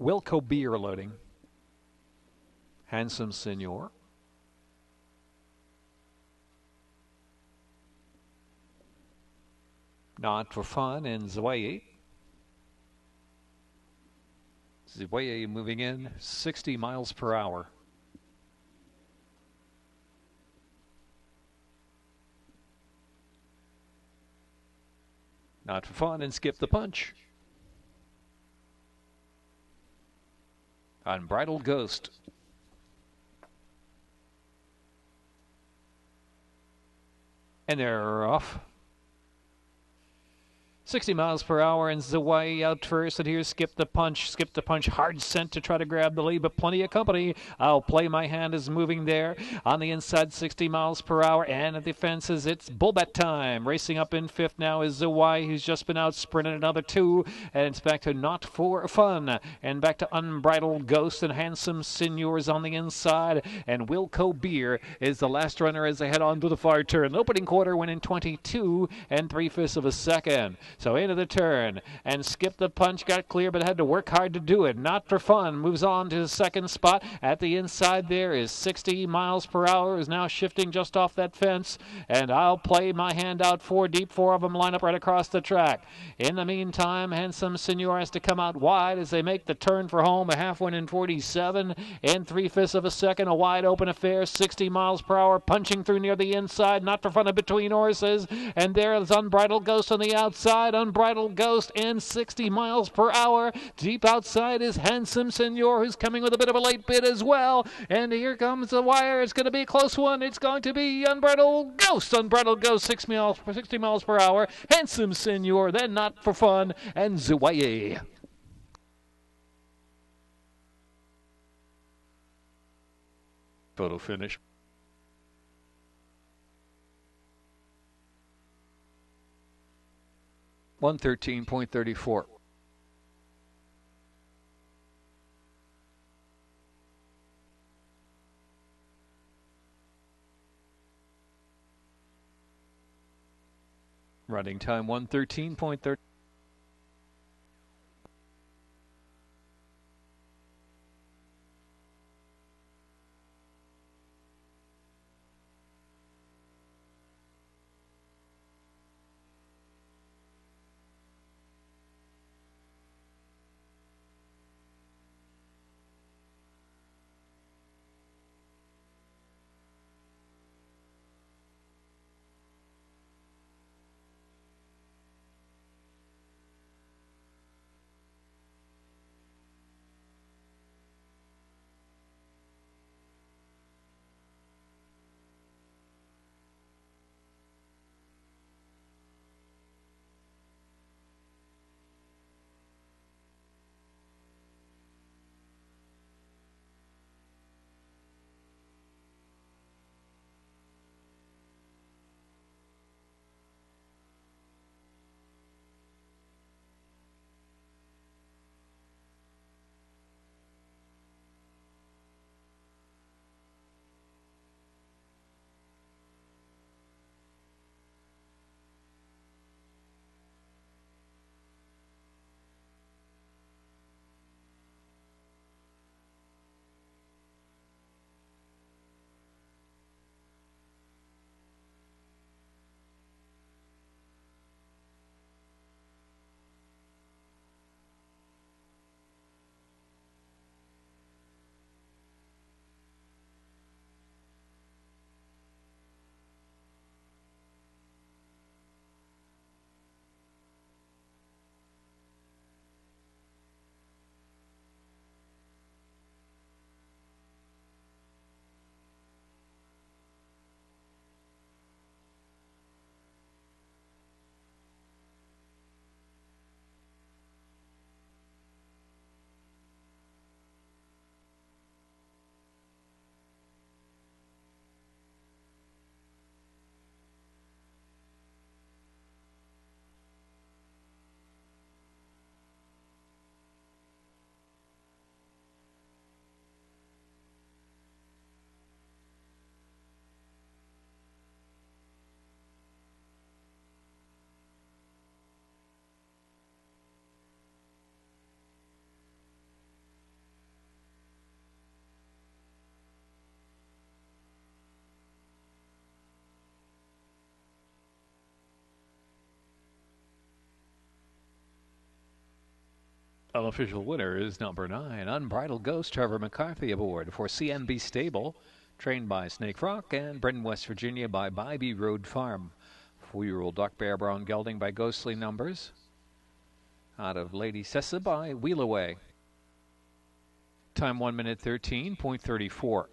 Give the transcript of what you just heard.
Wilco Beer loading. Handsome Senor. Not for fun in Zweig. Zweig moving in 60 miles per hour. Not for fun and skip the punch. Unbridled Ghost. And they're off. 60 miles per hour and Zawai out first. And here's Skip the Punch. Skip the Punch, hard sent to try to grab the lead, but plenty of company. I'll play my hand is moving there on the inside, 60 miles per hour. And at the fences, it's Bullbat time. Racing up in fifth now is Zawai, who's just been out sprinting another two. And it's back to Not for Fun. And back to Unbridled Ghost and Handsome Senor's on the inside. And Wilco Beer is the last runner as they head on to the far turn. The opening quarter went in 22 and three fifths of a second. So into the turn and skip the punch, got clear, but had to work hard to do it. Not for fun. Moves on to the second spot. At the inside there is 60 miles per hour. Is now shifting just off that fence. And I'll play my hand out four deep. Four of them line up right across the track. In the meantime, Handsome Senor has to come out wide as they make the turn for home. A half win in 47 and three fifths of a second. A wide open affair. 60 miles per hour. Punching through near the inside. Not for fun of between horses. And there is Unbridled Ghost on the outside unbridled ghost and 60 miles per hour. Deep outside is Handsome Senor, who's coming with a bit of a late bid as well. And here comes the wire. It's going to be a close one. It's going to be Unbridled Ghost. Unbridled Ghost, 6 miles, per 60 miles per hour. Handsome Senor, then not for fun, and Zuwaye. Photo finish. 113.34. Running time 113.30. Unofficial winner is number nine, Unbridled Ghost, Trevor McCarthy aboard for CNB Stable, trained by Snake Rock and Brenton, West Virginia by Bybee Road Farm. Four-year-old dark bay or brown gelding by Ghostly Numbers. Out of Lady Sessa by Wheelaway. Time 1 minute 13.34.